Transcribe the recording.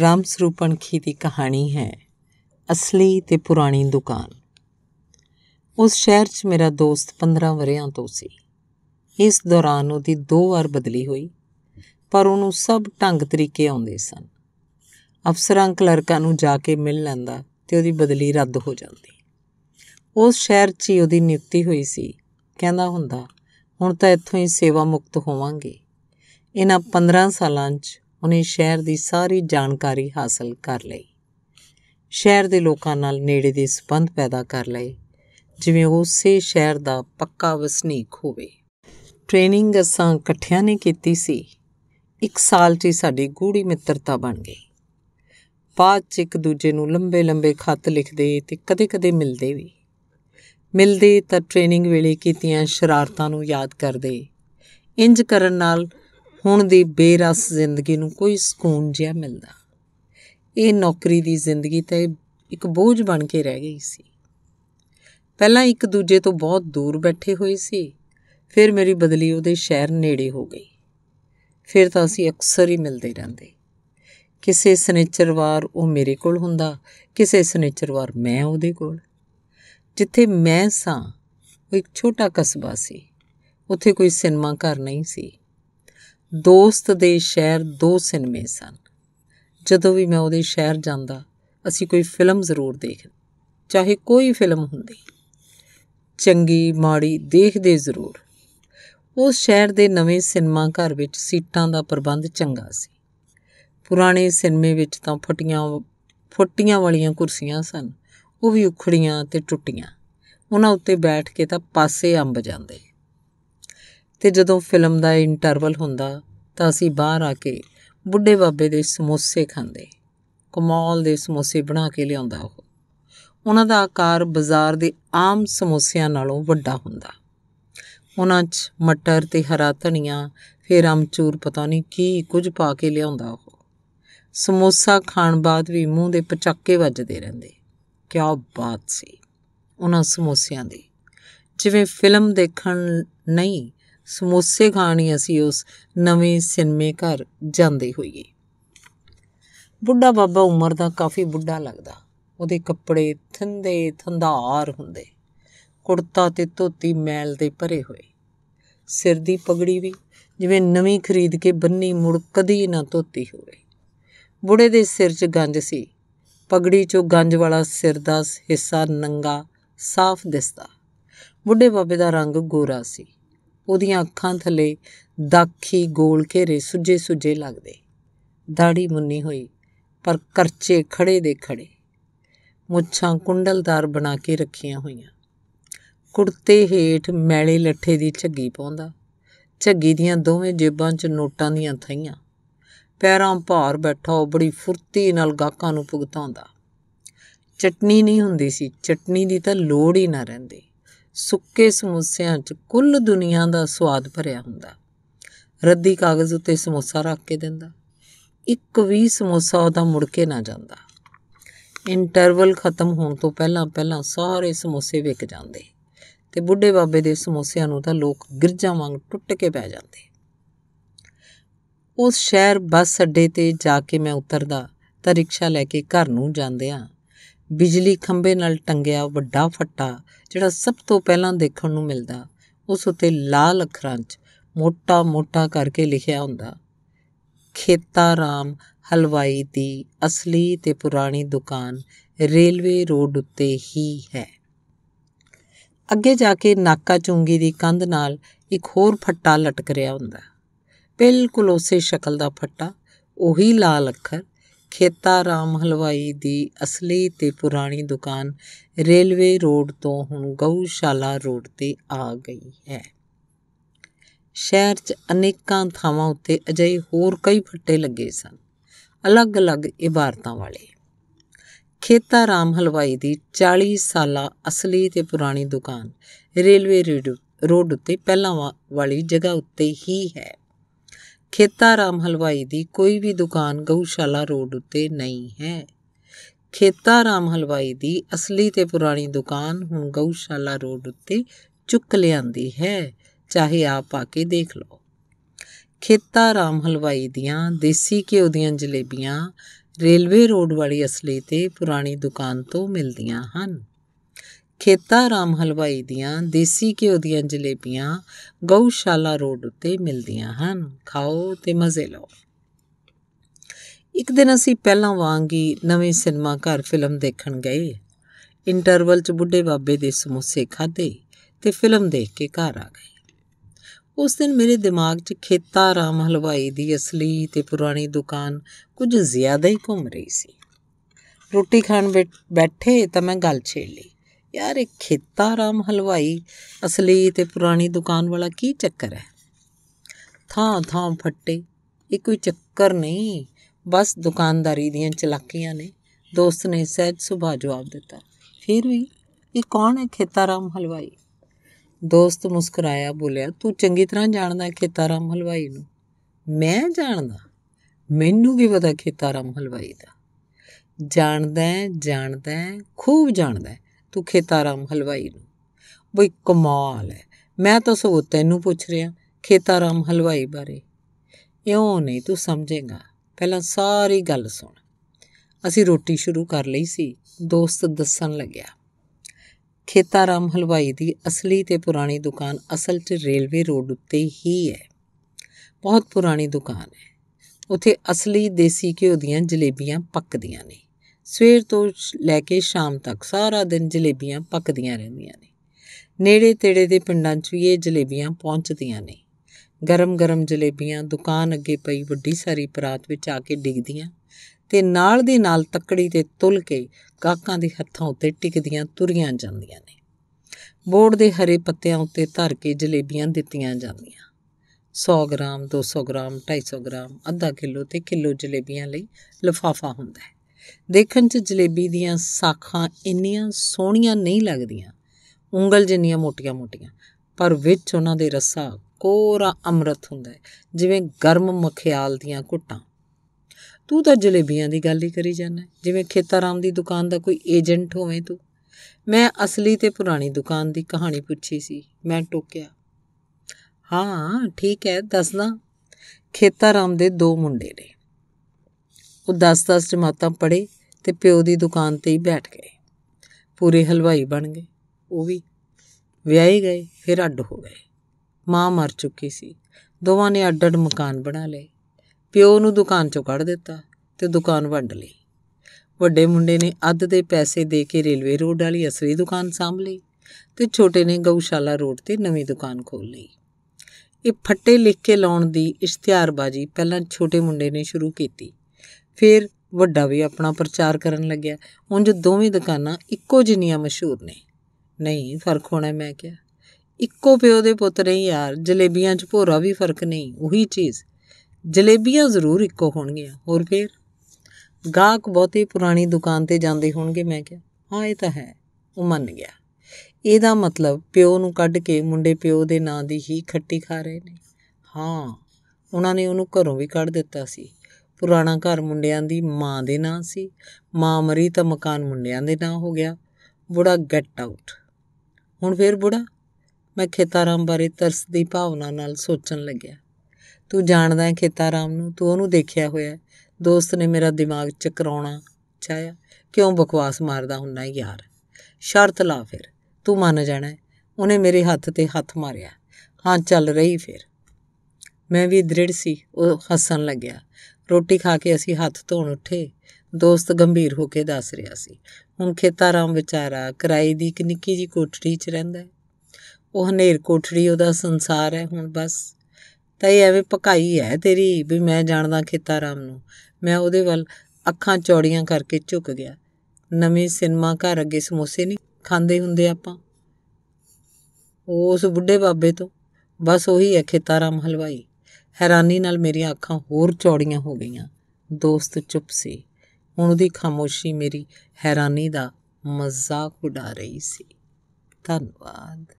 ਰਾਮ ਸਰੂਪਨਖੀ ਦੀ ਕਹਾਣੀ ਹੈ, ਅਸਲੀ ਤੇ ਪੁਰਾਣੀ ਦੁਕਾਨ। ਉਸ ਸ਼ਹਿਰ 'ਚ ਮੇਰਾ ਦੋਸਤ 15 ਵਰਿਆਂ ਤੋਂ ਸੀ। ਇਸ ਦੌਰਾਨ ਉਹਦੀ ਦੋ ਵਾਰ ਬਦਲੀ ਹੋਈ, ਪਰ ਉਹਨੂੰ ਸਭ ਢੰਗ ਤਰੀਕੇ ਆਉਂਦੇ ਸਨ। ਅਫਸਰਾਂ, ਕਲਰਕਾਂ ਨੂੰ ਜਾ ਕੇ ਮਿਲ ਲੈਂਦਾ ਤੇ ਉਹਦੀ ਬਦਲੀ ਰੱਦ ਹੋ ਜਾਂਦੀ। ਉਸ ਸ਼ਹਿਰ 'ਚ ਹੀ ਉਹਦੀ ਨਿਯੁਕਤੀ ਹੋਈ ਸੀ। ਕਹਿੰਦਾ ਹੁੰਦਾ, ਹੁਣ ਤਾਂ ਇੱਥੋਂ ਹੀ ਸੇਵਾ ਮੁਕਤ ਹੋਵਾਂਗੇ। ਇਹਨਾਂ 15 ਸਾਲਾਂ 'ਚ ਉਹਨੇ ਸ਼ਹਿਰ ਦੀ ਸਾਰੀ ਜਾਣਕਾਰੀ ਹਾਸਲ ਕਰ ਲਈ। ਸ਼ਹਿਰ ਦੇ ਲੋਕਾਂ ਨਾਲ ਨੇੜੇ ਦੇ ਸਬੰਧ ਪੈਦਾ ਕਰ ਲਏ, ਜਿਵੇਂ ਉਸੇ ਸ਼ਹਿਰ ਦਾ ਪੱਕਾ ਵਸਨੀਕ ਹੋਵੇ। ਟ੍ਰੇਨਿੰਗ ਅਸਾਂ ਇਕੱਠਿਆਂ ਨੇ ਕੀਤੀ ਸੀ। ਇੱਕ ਸਾਲ 'ਚ ਸਾਡੀ ਗੂੜੀ ਮਿੱਤਰਤਾ ਬਣ ਗਈ। ਬਾਅਦ 'ਚ ਇੱਕ ਦੂਜੇ ਨੂੰ ਲੰਬੇ ਲੰਬੇ ਖੱਤ ਲਿਖਦੇ ਤੇ ਕਦੇ-ਕਦੇ ਮਿਲਦੇ ਵੀ। ਮਿਲਦੇ ਤਾਂ ਟ੍ਰੇਨਿੰਗ ਵੇਲੇ ਕੀਤੀਆਂ ਸ਼ਰਾਰਤਾਂ ਨੂੰ ਯਾਦ ਕਰਦੇ। ਇੰਜ ਕਰਨ ਨਾਲ ਹੁਣ ਦੀ ਬੇਰਸ ਜ਼ਿੰਦਗੀ ਨੂੰ ਕੋਈ ਸਕੂਨ ਜਿਹਾ ਮਿਲਦਾ। ਇਹ ਨੌਕਰੀ ਦੀ ਜ਼ਿੰਦਗੀ ਤਾਂ ਇੱਕ ਬੋਝ ਬਣ ਕੇ ਰਹਿ ਗਈ ਸੀ। ਪਹਿਲਾਂ ਇੱਕ ਦੂਜੇ ਤੋਂ ਬਹੁਤ ਦੂਰ ਬੈਠੇ ਹੋਏ ਸੀ, ਫਿਰ ਮੇਰੀ ਬਦਲੀ ਉਹਦੇ ਸ਼ਹਿਰ ਨੇੜੇ ਹੋ ਗਈ। ਫਿਰ ਤਾਂ ਅਸੀਂ ਅਕਸਰ ਹੀ ਮਿਲਦੇ ਰਹਿੰਦੇ। ਕਿਸੇ ਸਨੇਚਰਵਾਰ ਉਹ ਮੇਰੇ ਕੋਲ ਹੁੰਦਾ, ਕਿਸੇ ਸਨੇਚਰਵਾਰ ਮੈਂ ਉਹਦੇ ਕੋਲ। ਜਿੱਥੇ ਮੈਂ ਸਾਂ, ਉਹ ਇੱਕ ਛੋਟਾ ਕਸਬਾ ਸੀ। ਉੱਥੇ ਕੋਈ ਸਿਨੇਮਾ ਘਰ ਨਹੀਂ ਸੀ। ਦੋਸਤ ਦੇ ਸ਼ਹਿਰ ਦੋ ਸਿਨੇਮੇ ਸਨ। ਜਦੋਂ ਵੀ ਮੈਂ ਉਹਦੇ ਸ਼ਹਿਰ ਜਾਂਦਾ, ਅਸੀਂ ਕੋਈ ਫਿਲਮ ਜ਼ਰੂਰ ਦੇਖ ਚਾਹੇ ਕੋਈ ਫਿਲਮ ਹੁੰਦੀ। ਚੰਗੀ ਮਾੜੀ ਦੇਖਦੇ ਜ਼ਰੂਰ। ਉਸ ਸ਼ਹਿਰ ਦੇ ਨਵੇਂ ਸਿਨੇਮਾ ਘਰ ਵਿੱਚ ਸੀਟਾਂ ਦਾ ਪ੍ਰਬੰਧ ਚੰਗਾ ਸੀ। ਪੁਰਾਣੇ ਸਿਨੇਮੇ ਵਿੱਚ ਤਾਂ ਫਟੀਆਂ, ਫੁੱਟੀਆਂ ਵਾਲੀਆਂ ਕੁਰਸੀਆਂ ਸਨ, ਉਹ ਵੀ ਉਖੜੀਆਂ ਤੇ ਟੁੱਟੀਆਂ। ਉਹਨਾਂ ਉੱਤੇ ਬੈਠ ਕੇ ਤਾਂ ਪਾਸੇ ਅੰਬ ਜਾਂਦੇ। ਤੇ ਜਦੋਂ ਫਿਲਮ ਦਾ ਇੰਟਰਵਲ ਹੁੰਦਾ, ਤਾਂ ਅਸੀਂ ਬਾਹਰ ਆ ਕੇ ਬੁੱਢੇ ਬਾਬੇ ਦੇ ਸਮੋਸੇ ਖਾਂਦੇ। ਕਮਾਲ ਦੇ ਸਮੋਸੇ ਬਣਾ ਕੇ ਲਿਆਉਂਦਾ ਉਹ। ਉਹਨਾਂ ਦਾ ਆਕਾਰ ਬਾਜ਼ਾਰ ਦੇ ਆਮ ਸਮੋਸਿਆਂ ਨਾਲੋਂ ਵੱਡਾ ਹੁੰਦਾ। ਉਹਨਾਂ 'ਚ ਮਟਰ ਤੇ ਹਰਾ ਧਨੀਆ, ਫਿਰ ਅਮਚੂਰ ਪਤਾ ਨਹੀਂ ਕੀ ਕੁਝ ਪਾ ਕੇ ਲਿਆਉਂਦਾ ਉਹ। ਸਮੋਸਾ ਖਾਣ ਬਾਅਦ ਵੀ ਮੂੰਹ ਦੇ ਪਚਾਕੇ ਵੱਜਦੇ ਰਹਿੰਦੇ। ਕੀ ਬਾਤ ਸੀ। ਉਹਨਾਂ ਸਮੋਸਿਆਂ ਦੀ। ਜਿਵੇਂ ਫਿਲਮ ਦੇਖਣ ਨਹੀਂ ਸਮੋਸੇ ਖਾਣ ਹੀ ਅਸੀਂ ਉਸ ਨਵੇਂ ਸਿਨਮੇ ਘਰ ਜਾਂਦੇ ਹੋਈਏ। ਬੁੱਢਾ ਬਾਬਾ ਉਮਰ ਦਾ ਕਾਫੀ ਬੁੱਢਾ ਲੱਗਦਾ। ਉਹਦੇ ਕੱਪੜੇ ਥੰਦੇ ਥੰਧਾਰ ਹੁੰਦੇ। ਕੁੜਤਾ ਤੇ ਧੋਤੀ ਮੈਲ ਦੇ ਭਰੇ ਹੋਏ। ਸਿਰ ਦੀ ਪਗੜੀ ਵੀ ਜਿਵੇਂ ਨਵੀਂ ਖਰੀਦ ਕੇ ਬੰਨੀ ਮੁੜ ਕਦੀ ਨਾ ਧੋਤੀ ਹੋਵੇ। ਬੁੜੇ ਦੇ ਸਿਰ 'ਚ ਗੰਜ ਸੀ। ਪਗੜੀ 'ਚੋਂ ਗੰਜ ਵਾਲਾ ਸਿਰ ਦਾ ਹਿੱਸਾ ਨੰਗਾ, ਸਾਫ਼ ਦਿਸਦਾ। ਬੁੱਢੇ ਬਾਬੇ ਦਾ ਰੰਗ ਗੋਰਾ ਸੀ। ਉਹਦੀਆਂ ਅੱਖਾਂ ਥੱਲੇ ਦਾਖੀ ਗੋਲ ਘੇਰੇ ਸੁੱਜੇ ਸੁੱਜੇ ਲੱਗਦੇ। ਦਾੜੀ ਮੁੰਨੀ ਹੋਈ, ਪਰ ਕਰਚੇ ਖੜੇ ਦੇ ਖੜੇ ਮੁੱਛਾਂ ਕੁੰਡਲਦਾਰ ਬਣਾ ਕੇ ਰੱਖੀਆਂ ਹੋਈਆਂ। ਕੁੜਤੇ ਹੇਠ ਮੈਲੇ ਲੱਠੇ ਦੀ ਝੱਗੀ ਪਾਉਂਦਾ। ਝੱਗੀ ਦੀਆਂ ਦੋਵੇਂ ਜੇਬਾਂ 'ਚ ਨੋਟਾਂ ਦੀਆਂ ਥਈਆਂ। ਪੈਰਾਂ ਭਾਰ ਬੈਠਾ ਉਹ ਬੜੀ ਫੁਰਤੀ ਨਾਲ ਗਾਕਾਂ ਨੂੰ ਭੁਗਤਾਉਂਦਾ। ਚਟਨੀ ਨਹੀਂ ਹੁੰਦੀ ਸੀ, ਚਟਨੀ ਦੀ ਤਾਂ ਲੋੜ ਹੀ ਨਾ ਰਹਿੰਦੀ। ਸੁੱਕੇ ਸਮੋਸਿਆਂ 'ਚ ਕੁੱਲ ਦੁਨੀਆ ਦਾ ਸਵਾਦ ਭਰਿਆ ਹੁੰਦਾ। ਰੱਦੀ ਕਾਗਜ਼ ਉੱਤੇ ਸਮੋਸਾ ਰੱਖ ਕੇ ਦਿੰਦਾ। ਇੱਕ ਵੀ ਸਮੋਸਾ ਉਹਦਾ ਮੁੜ ਕੇ ਨਾ ਜਾਂਦਾ। ਇੰਟਰਵਲ ਖਤਮ ਹੋਣ ਤੋਂ ਪਹਿਲਾਂ ਪਹਿਲਾਂ ਸਾਰੇ ਸਮੋਸੇ ਵਿਕ ਜਾਂਦੇ ਤੇ ਬੁੱਢੇ ਬਾਬੇ ਦੇ ਸਮੋਸਿਆਂ ਨੂੰ ਤਾਂ ਲੋਕ ਗਿਰਜਾਂ ਵਾਂਗ ਟੁੱਟ ਕੇ ਪੈ ਜਾਂਦੇ। ਉਸ ਸ਼ਹਿਰ ਬੱਸ ਅੱਡੇ ਤੇ ਜਾ ਕੇ ਮੈਂ ਉਤਰਦਾ ਤਾਂ ਰਿਕਸ਼ਾ ਲੈ ਕੇ ਘਰ ਨੂੰ ਜਾਂਦਿਆਂ ਬਿਜਲੀ ਖੰਭੇ ਨਾਲ ਟੰਗਿਆ ਵੱਡਾ ਫੱਟਾ, ਜਿਹੜਾ ਸਭ ਤੋਂ ਪਹਿਲਾਂ ਦੇਖਣ ਨੂੰ ਮਿਲਦਾ, ਉਸ ਉੱਤੇ ਲਾਲ ਅੱਖਰਾਂ 'ਚ ਮੋਟਾ-ਮੋਟਾ ਕਰਕੇ ਲਿਖਿਆ ਹੁੰਦਾ, ਖੇਤਾ ਰਾਮ, ਹਲਵਾਈ ਦੀ ਅਸਲੀ ਤੇ ਪੁਰਾਣੀ ਦੁਕਾਨ ਰੇਲਵੇ ਰੋਡ ਉੱਤੇ ਹੀ ਹੈ। ਅੱਗੇ ਜਾ ਕੇ ਨਾਕਾ ਚੁੰਗੀ ਦੀ ਕੰਧ ਨਾਲ ਇੱਕ ਹੋਰ ਫੱਟਾ ਲਟਕ ਰਿਹਾ ਹੁੰਦਾ। ਬਿਲਕੁਲ ਉਸੇ ਸ਼ਕਲ ਦਾ ਫੱਟਾ, ਉਹੀ ਲਾਲ ਅੱਖਰ ਖੇਤਾ ਰਾਮ ਹਲਵਾਈ ਦੀ ਅਸਲੀ ਤੇ ਪੁਰਾਣੀ ਦੁਕਾਨ ਰੇਲਵੇ ਰੋਡ ਤੋਂ ਹੁਣ ਗਊਸ਼ਾਲਾ ਰੋਡ ਤੇ ਆ ਗਈ ਹੈ। ਸ਼ਹਿਰ 'ਚ ਅਨੇਕਾਂ ਥਾਵਾਂ ਉੱਤੇ ਅਜਿਹੇ ਹੋਰ ਕਈ ਫੱਟੇ ਲੱਗੇ ਸਨ। ਅਲੱਗ-ਅਲੱਗ ਇਬਾਰਤਾਂ ਵਾਲੇ। ਖੇਤਾ ਰਾਮ ਹਲਵਾਈ ਦੀ 40 ਸਾਲਾ ਅਸਲੀ ਤੇ ਪੁਰਾਣੀ ਦੁਕਾਨ ਰੇਲਵੇ ਰੋਡ ਉੱਤੇ ਪਹਿਲਾਂ ਵਾਲੀ ਜਗ੍ਹਾ ਉੱਤੇ ਹੀ ਹੈ। ਖੇਤਾ ਰਾਮ ਹਲਵਾਈ ਦੀ ਕੋਈ ਵੀ ਦੁਕਾਨ ਗਊਸ਼ਾਲਾ ਰੋਡ ਉੱਤੇ ਨਹੀਂ ਹੈ। ਖੇਤਾ ਰਾਮ ਹਲਵਾਈ ਦੀ ਅਸਲੀ ਤੇ ਪੁਰਾਣੀ ਦੁਕਾਨ ਹੁਣ ਗਊਸ਼ਾਲਾ ਰੋਡ ਉੱਤੇ ਚੁੱਕ ਲਿਆਂਦੀ ਹੈ। ਚਾਹੇ ਆਪ ਆ ਕੇ ਦੇਖ ਲਓ। ਖੇਤਾ ਰਾਮ ਹਲਵਾਈ ਦੀਆਂ ਦੇਸੀ ਘਿਓ ਦੀਆਂ ਜਲੇਬੀਆਂ ਰੇਲਵੇ ਰੋਡ ਵਾਲੀ ਅਸਲੀ ਤੇ ਪੁਰਾਣੀ ਦੁਕਾਨ ਤੋਂ ਮਿਲਦੀਆਂ ਹਨ। ਖੇਤਾ ਰਾਮ ਹਲਵਾਈ ਦੀਆਂ ਦੇਸੀ ਘਿਓ ਦੀਆਂ ਜਲੇਬੀਆਂ ਗਊਸ਼ਾਲਾ ਰੋਡ ਉੱਤੇ ਮਿਲਦੀਆਂ ਹਨ। ਖਾਓ ਤੇ ਮਜ਼ੇ ਲਓ। ਇੱਕ ਦਿਨ ਅਸੀਂ ਪਹਿਲਾਂ ਵਾਂਗ ਹੀ ਨਵੇਂ ਸਿਨੇਮਾ ਘਰ ਫਿਲਮ ਦੇਖਣ ਗਏ। ਇੰਟਰਵਲ 'ਚ ਬੁੱਢੇ ਬਾਬੇ ਦੇ ਸਮੋਸੇ ਖਾਦੇ ਤੇ ਫਿਲਮ ਦੇਖ ਕੇ ਘਰ ਆ ਗਏ। ਉਸ ਦਿਨ ਮੇਰੇ ਦਿਮਾਗ 'ਚ ਖੇਤਾ ਰਾਮ ਹਲਵਾਈ ਦੀ ਅਸਲੀ ਤੇ ਪੁਰਾਣੀ ਦੁਕਾਨ ਕੁਝ ਜ਼ਿਆਦਾ ਹੀ ਘੁੰਮ ਰਹੀ ਸੀ। ਰੋਟੀ ਖਾਣ ਬੈਠੇ ਤਾਂ ਮੈਂ ਗੱਲ ਛੇੜ ਲਈ। ਯਾਰ, ਇਹ ਖੇਤਾ ਰਾਮ ਹਲਵਾਈ, ਅਸਲੀ ਤੇ ਪੁਰਾਣੀ ਦੁਕਾਨ ਵਾਲਾ ਕੀ ਚੱਕਰ ਹੈ? ਥਾਂ ਥਾਂ ਫੱਟੇ, ਇਹ ਕੋਈ ਚੱਕਰ ਨਹੀਂ। ਬਸ ਦੁਕਾਨਦਾਰੀ ਦੀਆਂ ਚਲਾਕੀਆਂ ਨੇ। ਦੋਸਤ ਨੇ ਸਹਿਜ ਸੁਭਾ ਜਵਾਬ ਦਿੱਤਾ। ਫਿਰ ਵੀ, ਇਹ ਕੌਣ ਹੈ ਖੇਤਾਰਾਮ ਹਲਵਾਈ? ਦੋਸਤ ਮੁਸਕਰਾਇਆ, ਬੋਲਿਆ, ਤੂੰ ਚੰਗੀ ਤਰ੍ਹਾਂ ਜਾਣਦਾ ਖੇਤਾਰਾਮ ਹਲਵਾਈ ਨੂੰ? ਮੈਂ ਜਾਣਦਾ? ਮੈਨੂੰ ਕੀ ਪਤਾ ਖੇਤਾਰਾਮ ਹਲਵਾਈ ਦਾ? ਜਾਣਦਾ ਜਾਣਦਾ ਖੂਬ ਜਾਣਦਾ ਤੂੰ ਖੇਤਾਰਾਮ ਹਲਵਾਈ ਨੂੰ। ਬਈ ਕਮਾਲ ਹੈ ਮੈਂ ਤਾਂ ਸੋ ਤੈਨੂੰ ਪੁੱਛ ਰਿਹਾ ਖੇਤਾਰਾਮ ਹਲਵਾਈ ਬਾਰੇ। ਇਉਂ ਨਹੀਂ ਤੂੰ ਸਮਝੇਗਾ। ਪਹਿਲਾਂ ਸਾਰੀ ਗੱਲ ਸੁਣ। ਅਸੀਂ ਰੋਟੀ ਸ਼ੁਰੂ ਕਰ ਲਈ ਸੀ। ਦੋਸਤ ਦੱਸਣ ਲੱਗਿਆ। ਖੇਤਾਰਾਮ ਹਲਵਾਈ ਦੀ ਅਸਲੀ ਤੇ ਪੁਰਾਣੀ ਦੁਕਾਨ ਅਸਲ 'ਚ ਰੇਲਵੇ ਰੋਡ ਉੱਤੇ ਹੀ ਹੈ ਬਹੁਤ ਪੁਰਾਣੀ ਦੁਕਾਨ ਹੈ ਉੱਥੇ ਅਸਲੀ ਦੇਸੀ ਘਿਓ ਦੀਆਂ ਜਲੇਬੀਆਂ ਪੱਕਦੀਆਂ ਨੇ। ਸਵੇਰ ਤੋਂ ਲੈ ਕੇ ਸ਼ਾਮ ਤੱਕ ਸਾਰਾ ਦਿਨ ਜਲੇਬੀਆਂ ਪੱਕਦੀਆਂ ਰਹਿੰਦੀਆਂ ਨੇ। ਨੇੜੇ ਤੇੜੇ ਦੇ ਪਿੰਡਾਂ 'ਚ ਵੀ ਇਹ ਜਲੇਬੀਆਂ ਪਹੁੰਚਦੀਆਂ ਨੇ। ਗਰਮ-ਗਰਮ ਜਲੇਬੀਆਂ ਦੁਕਾਨ ਅੱਗੇ ਪਈ ਵੱਡੀ ਸਾਰੀ ਪਰਾਤ ਵਿੱਚ ਆ ਕੇ ਡਿੱਗਦੀਆਂ ਤੇ ਨਾਲ ਦੀ ਨਾਲ ਤੱਕੜੀ ਤੇ ਤੁਲ ਕੇ ਗਾਹਕਾਂ ਦੇ ਹੱਥਾਂ ਉੱਤੇ ਟਿਕਦੀਆਂ ਤੁਰੀਆਂ ਜਾਂਦੀਆਂ ਨੇ। ਬੋਰਡ ਦੇ ਹਰੇ ਪੱਤਿਆਂ ਉੱਤੇ ਧਰ ਕੇ ਜਲੇਬੀਆਂ ਦਿੱਤੀਆਂ ਜਾਂਦੀਆਂ। 100 ਗ੍ਰਾਮ 200 ਗ੍ਰਾਮ 250 ਗ੍ਰਾਮ, ਅੱਧਾ ਕਿਲੋ ਤੇ ਕਿਲੋ ਜਲੇਬੀਆਂ ਲਈ ਲਫਾਫਾ ਹੁੰਦਾ ਹੈ। ਦੇਖਣ 'ਚ ਜਲੇਬੀ ਦੀਆਂ ਸਾਖਾਂ ਇੰਨੀਆਂ ਸੋਹਣੀਆਂ ਨਹੀਂ ਲੱਗਦੀਆਂ। ਉਂਗਲ ਜਿੰਨੀਆਂ ਮੋਟੀਆਂ-ਮੋਟੀਆਂ ਪਰ ਵਿੱਚ ਉਹਨਾਂ ਦੇ ਰਸਾ ਕੋਰਾ ਅੰਮ੍ਰਿਤ ਹੁੰਦਾ ਹੈ, ਜਿਵੇਂ ਗਰਮ ਮਖਿਆਲ ਦੀਆਂ ਘੁੱਟਾਂ। ਤੂੰ ਤਾਂ ਜਲੇਬੀਆਂ ਦੀ ਗੱਲ ਹੀ ਕਰੀ ਜਾਂਦਾ ਜਿਵੇਂ ਖੇਤਾਰਾਮ ਦੀ ਦੁਕਾਨ ਦਾ ਕੋਈ ਏਜੰਟ ਹੋਵੇਂ ਤੂੰ। ਮੈਂ ਅਸਲੀ ਤੇ ਪੁਰਾਣੀ ਦੁਕਾਨ ਦੀ ਕਹਾਣੀ ਪੁੱਛੀ ਸੀ। ਮੈਂ ਟੋਕਿਆ। ਹਾਂ, ਠੀਕ ਹੈ ਦੱਸਦਾ ਖੇਤਾਰਾਮ ਦੇ ਦੋ ਮੁੰਡੇ ਨੇ। ਉਹ 10-10 ਜਮਾਤਾਂ ਪੜ੍ਹੇ ਤੇ ਪਿਓ ਦੀ ਦੁਕਾਨ ਤੇ ਹੀ ਬੈਠ ਗਏ। ਪੂਰੇ ਹਲਵਾਈ ਬਣ ਗਏ। ਉਹ ਵੀ ਵਿਆਹੇ ਗਏ, ਫਿਰ ਅੱਡ ਹੋ ਗਏ। ਮਾਂ ਮਰ ਚੁੱਕੀ ਸੀ। ਦੋਵਾਂ ਨੇ ਅੱਡ-ਅੱਡ ਮਕਾਨ ਬਣਾ ਲਏ। ਪਿਓ ਨੂੰ ਦੁਕਾਨ ਚੋਂ ਕੱਢ ਦਿੱਤਾ ਤੇ ਦੁਕਾਨ ਵੰਡ ਲਈ। ਵੱਡੇ ਮੁੰਡੇ ਨੇ ਅੱਧ ਦੇ ਪੈਸੇ ਦੇ ਕੇ ਰੇਲਵੇ ਰੋਡ ਵਾਲੀ ਅਸਲੀ ਦੁਕਾਨ ਸਾਂਭ ਲਈ ਤੇ ਛੋਟੇ ਨੇ ਗਊਸ਼ਾਲਾ ਰੋਡ ਤੇ ਨਵੀਂ ਦੁਕਾਨ ਖੋਲ ਲਈ। ਇਹ ਫੱਟੇ ਲਿਖ ਕੇ ਲਾਉਣ ਦੀ ਇਸ਼ਤਿਹਾਰਬਾਜ਼ੀ ਪਹਿਲਾਂ ਛੋਟੇ ਮੁੰਡੇ ਨੇ ਸ਼ੁਰੂ ਕੀਤੀ। ਫਿਰ ਵੱਡਾ ਵੀ ਆਪਣਾ ਪ੍ਰਚਾਰ ਕਰਨ ਲੱਗਿਆ। ਉਂਝ ਦੋਵੇਂ ਦੁਕਾਨਾਂ ਇੱਕੋ ਜਿੰਨੀਆਂ ਮਸ਼ਹੂਰ ਨੇ। ਨਹੀਂ, ਫ਼ਰਕ ਹੋਣਾ ਮੈਂ ਕਿਹਾ। ਇੱਕੋ ਪਿਓ ਦੇ ਪੁੱਤ ਨਹੀਂ ਯਾਰ, ਜਲੇਬੀਆਂ 'ਚ ਭੋਰਾ ਵੀ ਫ਼ਰਕ ਨਹੀਂ, ਉਹੀ ਚੀਜ਼। ਜਲੇਬੀਆਂ ਜ਼ਰੂਰ ਇੱਕੋ ਹੋਣਗੀਆਂ, ਹੋਰ ਫੇਰ? ਗਾਹਕ ਬਹੁਤੀ ਪੁਰਾਣੀ ਦੁਕਾਨ ਤੇ ਜਾਂਦੇ ਹੋਣਗੇ, ਮੈਂ ਕਿਹਾ, ਹਾਂ, ਇਹ ਤਾਂ ਹੈ, ਉਹ ਮੰਨ ਗਿਆ। ਇਹਦਾ ਮਤਲਬ ਪਿਓ ਨੂੰ ਕੱਢ ਕੇ ਮੁੰਡੇ ਪਿਓ ਦੇ ਨਾਂ ਦੀ ਹੀ ਖੱਟੀ ਖਾ ਰਹੇ ਨੇ। ਹਾਂ, ਉਹਨਾਂ ਨੇ ਉਹਨੂੰ ਘਰੋਂ ਵੀ ਕੱਢ ਦਿੱਤਾ ਸੀ। ਪੁਰਾਣਾ ਘਰ ਮੁੰਡਿਆਂ ਦੀ ਮਾਂ ਦੇ ਨਾਂ ਸੀ। ਮਾਂ ਮਰੀ ਤਾਂ ਮਕਾਨ ਮੁੰਡਿਆਂ ਦੇ ਨਾਂ ਹੋ ਗਿਆ। ਬੁੜਾ ਗੈਟ ਆਊਟ ਹੁਣ ਫੇਰ ਬੁੜਾ? ਮੈਂ ਖੇਤਾਰਾਮ ਬਾਰੇ ਤਰਸ ਦੀ ਭਾਵਨਾ ਨਾਲ ਸੋਚਣ ਲੱਗਿਆ। ਤੂੰ ਜਾਣਦਾ ਹੈ ਖੇਤਾਰਾਮ ਨੂੰ, ਤੂੰ ਉਹਨੂੰ ਦੇਖਿਆ ਹੋਇਆ ਦੋਸਤ ਨੇ ਮੇਰਾ ਦਿਮਾਗ ਚਕਰਾਉਣਾ ਚਾਹਿਆ। ਕਿਉਂ ਬਕਵਾਸ ਮਾਰਦਾ ਹੁੰਨਾ ਯਾਰ? ਸ਼ਰਤ ਲਾ ਫਿਰ। ਤੂੰ ਮੰਨ ਜਾਣਾ ਉਹਨੇ ਮੇਰੇ ਹੱਥ ਤੇ ਹੱਥ ਮਾਰਿਆ। ਹਾਂ, ਚੱਲ ਰਹੀ ਫਿਰ। ਮੈਂ ਵੀ ਦ੍ਰਿੜ ਸੀ। ਉਹ ਹੱਸਣ ਲੱਗਿਆ। ਰੋਟੀ ਖਾ ਕੇ ਅਸੀਂ ਹੱਥ ਧੋਣ ਉੱਠੇ। ਦੋਸਤ ਗੰਭੀਰ ਹੋ ਕੇ ਦੱਸ ਰਿਹਾ ਸੀ, ਹੁਣ ਖੇਤਾਰਾਮ ਵਿਚਾਰਾ, ਕਿਰਾਏ ਦੀ ਇੱਕ ਨਿੱਕੀ ਜੀ ਕੋਠੜੀ 'ਚ ਰਹਿੰਦਾ ਹੈ। ਉਹ ਹਨੇਰ ਕੋਠੜੀ, ਉਹਦਾ ਸੰਸਾਰ ਹੈ ਹੁਣ ਬਸ। ਤਾਂ ਇਹ ਐਵੇਂ ਪਕਾਈ ਹੈ ਤੇਰੀ ਵੀ ਮੈਂ ਜਾਣਦਾ ਖੇਤਾਰਾਮ ਨੂੰ। ਮੈਂ ਉਹਦੇ ਵੱਲ ਅੱਖਾਂ ਚੌੜੀਆਂ ਕਰਕੇ ਝੁਕ ਗਿਆ। ਨਵੇਂ ਸਿਨੇਮਾ ਘਰ ਅੱਗੇ ਸਮੋਸੇ ਨਹੀਂ ਖਾਂਦੇ ਹੁੰਦੇ ਆਪਾਂ। ਉਸ ਬੁੱਢੇ ਬਾਬੇ ਤੋਂ ਬਸ ਉਹੀ ਹੈ ਖੇਤਾਰਾਮ ਹਲਵਾਈ। ਹੈਰਾਨੀ ਨਾਲ ਮੇਰੀਆਂ ਅੱਖਾਂ ਹੋਰ ਚੌੜੀਆਂ ਹੋ ਗਈਆਂ। ਦੋਸਤ ਚੁੱਪ ਸੀ। ਹੁਣ ਉਹਦੀ ਖਾਮੋਸ਼ੀ ਮੇਰੀ ਹੈਰਾਨੀ ਦਾ ਮਜ਼ਾਕ ਉਡਾ ਰਹੀ ਸੀ। ਧੰਨਵਾਦ।